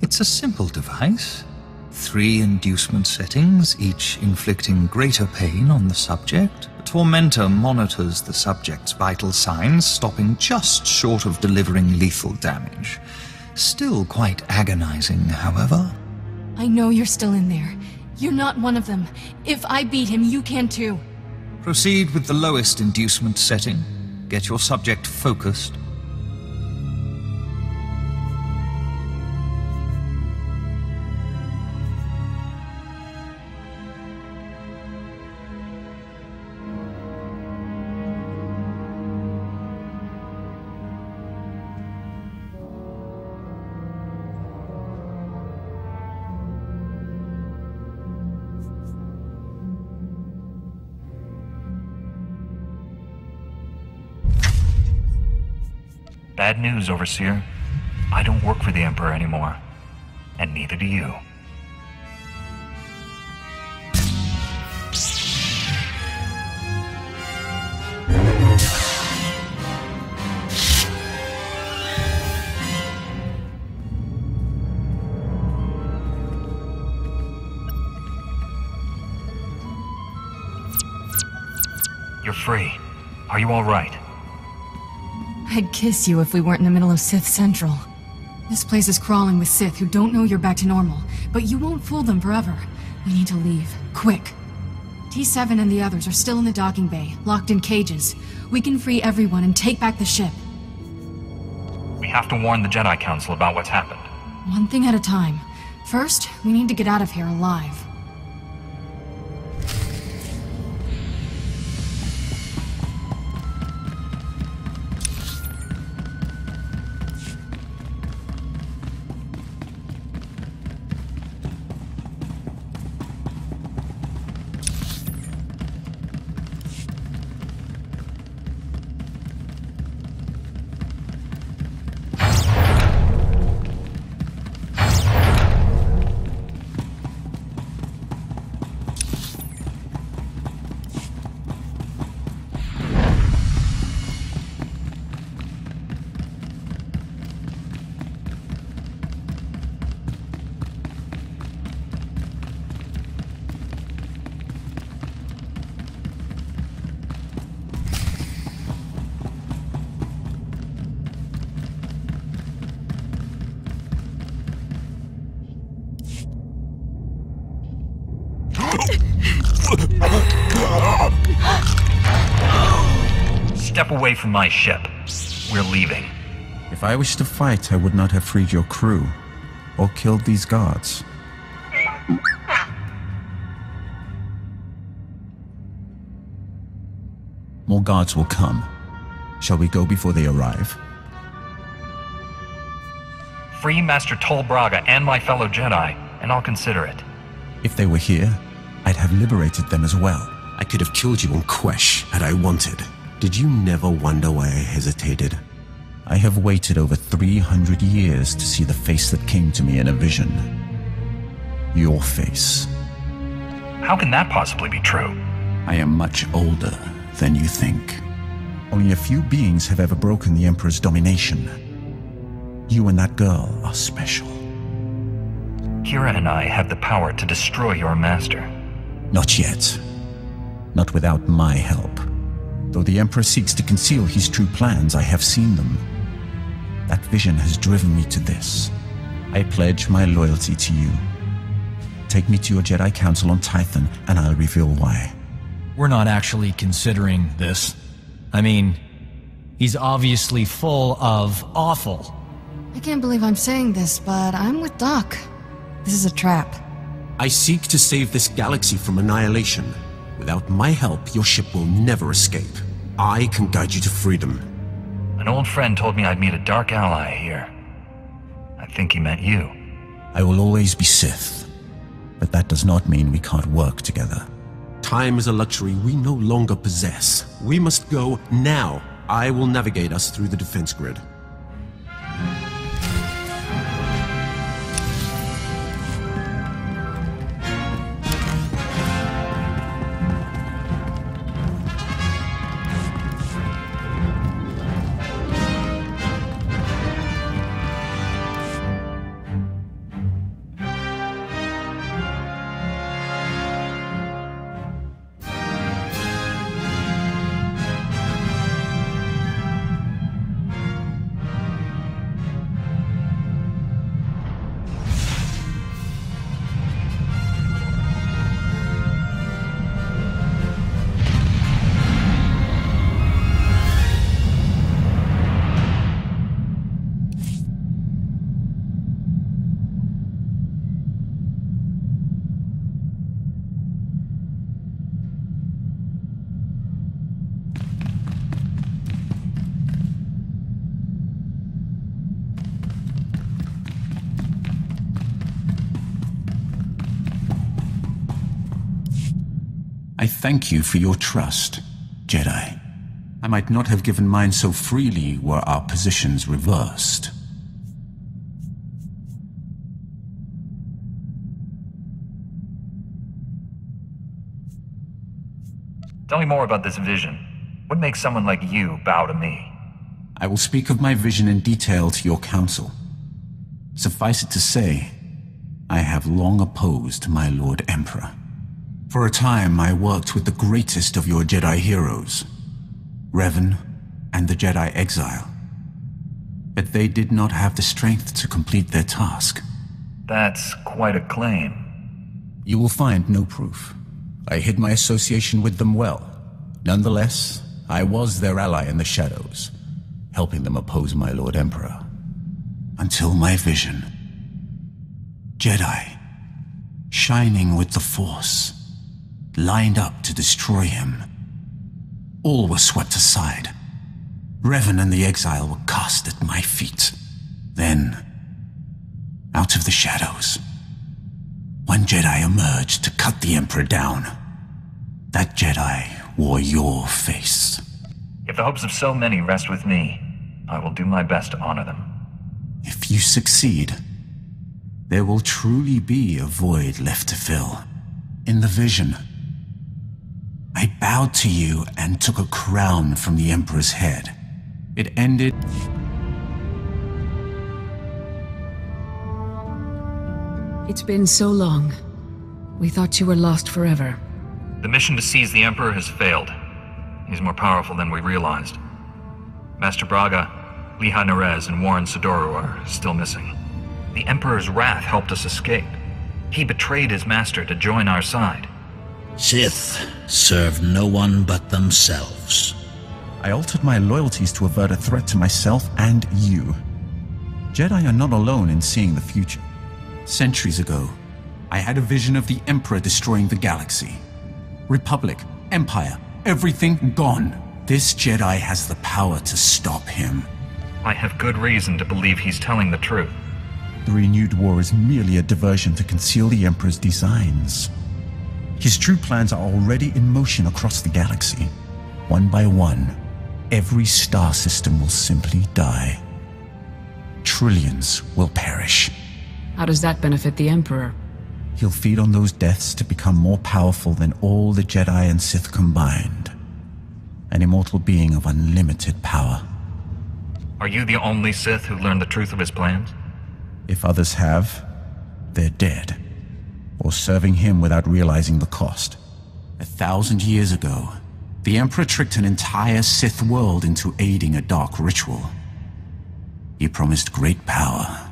It's a simple device. Three inducement settings, each inflicting greater pain on the subject. The tormentor monitors the subject's vital signs, stopping just short of delivering lethal damage. Still quite agonizing, however. I know you're still in there. You're not one of them. If I beat him, you can too. Proceed with the lowest inducement setting. Get your subject focused. Bad news, Overseer. I don't work for the Emperor anymore. And neither do you. You're free. Are you alright? I'd kiss you if we weren't in the middle of Sith Central. This place is crawling with Sith who don't know you're back to normal, but you won't fool them forever. We need to leave. Quick. T7 and the others are still in the docking bay, locked in cages. We can free everyone and take back the ship. We have to warn the Jedi Council about what's happened. One thing at a time. First, we need to get out of here alive. Away from my ship. We're leaving. If I wished to fight, I would not have freed your crew or killed these guards. More guards will come. Shall we go before they arrive? Free Master Tol Braga and my fellow Jedi, and I'll consider it. If they were here, I'd have liberated them as well. I could have killed you on Quesh had I wanted. Did you never wonder why I hesitated? I have waited over 300 years to see the face that came to me in a vision. Your face. How can that possibly be true? I am much older than you think. Only a few beings have ever broken the Emperor's domination. You and that girl are special. Kira and I have the power to destroy your master. Not yet. Not without my help. Though the Emperor seeks to conceal his true plans, I have seen them. That vision has driven me to this. I pledge my loyalty to you. Take me to your Jedi Council on Tython, and I'll reveal why. We're not actually considering this. I mean, he's obviously full of awful. I can't believe I'm saying this, but I'm with Doc. This is a trap. I seek to save this galaxy from annihilation. Without my help, your ship will never escape. I can guide you to freedom. An old friend told me I'd meet a dark ally here. I think he meant you. I will always be Sith. But that does not mean we can't work together. Time is a luxury we no longer possess. We must go now. I will navigate us through the defense grid. Thank you for your trust, Jedi. I might not have given mine so freely were our positions reversed. Tell me more about this vision. What makes someone like you bow to me? I will speak of my vision in detail to your council. Suffice it to say, I have long opposed my Lord Emperor. For a time, I worked with the greatest of your Jedi heroes, Revan and the Jedi Exile. But they did not have the strength to complete their task. That's quite a claim. You will find no proof. I hid my association with them well. Nonetheless, I was their ally in the shadows, helping them oppose my Lord Emperor. Until my vision. Jedi, shining with the Force, lined up to destroy him. All were swept aside. Revan and the Exile were cast at my feet. Then, out of the shadows, one Jedi emerged to cut the Emperor down. That Jedi wore your face. If the hopes of so many rest with me, I will do my best to honor them. If you succeed, there will truly be a void left to fill. In the vision, I bowed to you and took a crown from the Emperor's head. It ended. It's been so long. We thought you were lost forever. The mission to seize the Emperor has failed. He's more powerful than we realized. Master Braga, Liha Nerez, and Warren Sidoru are still missing. The Emperor's wrath helped us escape. He betrayed his master to join our side. Sith serve no one but themselves. I altered my loyalties to avert a threat to myself and you. Jedi are not alone in seeing the future. Centuries ago, I had a vision of the Emperor destroying the galaxy. Republic, Empire, everything gone. This Jedi has the power to stop him. I have good reason to believe he's telling the truth. The renewed war is merely a diversion to conceal the Emperor's designs. His true plans are already in motion across the galaxy. One by one, every star system will simply die. Trillions will perish. How does that benefit the Emperor? He'll feed on those deaths to become more powerful than all the Jedi and Sith combined. An immortal being of unlimited power. Are you the only Sith who learned the truth of his plans? If others have, they're dead. Or serving him without realizing the cost. A thousand years ago, the Emperor tricked an entire Sith world into aiding a dark ritual. He promised great power.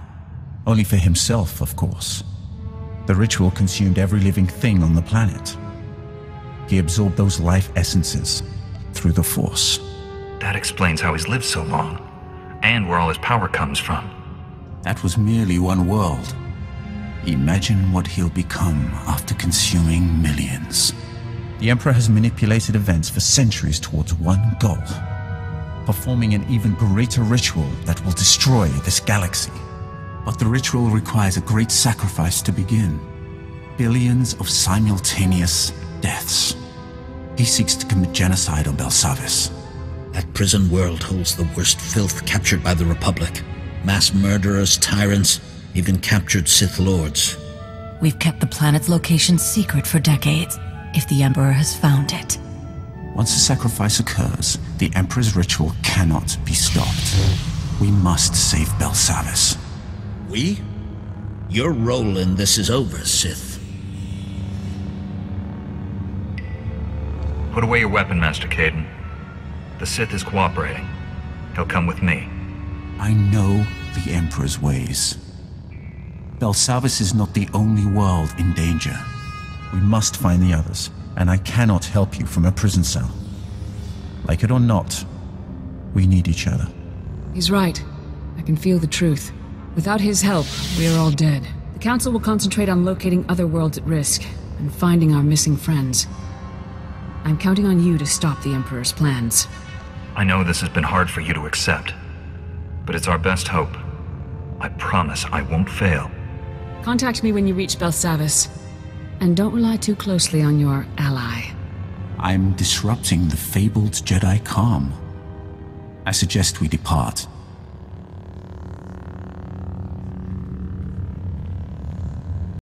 Only for himself, of course. The ritual consumed every living thing on the planet. He absorbed those life essences through the Force. That explains how he's lived so long, and where all his power comes from. That was merely one world. Imagine what he'll become after consuming millions. The Emperor has manipulated events for centuries towards one goal. Performing an even greater ritual that will destroy this galaxy. But the ritual requires a great sacrifice to begin. Billions of simultaneous deaths. He seeks to commit genocide on Belsavis. That prison world holds the worst filth captured by the Republic. Mass murderers, tyrants, even captured Sith Lords. We've kept the planet's location secret for decades, if the Emperor has found it. Once a sacrifice occurs, the Emperor's ritual cannot be stopped. We must save Belsavis. We? Your role in this is over, Sith. Put away your weapon, Master Caden. The Sith is cooperating. He'll come with me. I know the Emperor's ways. Belsavis is not the only world in danger. We must find the others, and I cannot help you from a prison cell. Like it or not, we need each other. He's right. I can feel the truth. Without his help, we are all dead. The Council will concentrate on locating other worlds at risk, and finding our missing friends. I'm counting on you to stop the Emperor's plans. I know this has been hard for you to accept, but it's our best hope. I promise I won't fail. Contact me when you reach Belsavis. And don't rely too closely on your ally. I'm disrupting the fabled Jedi calm. I suggest we depart.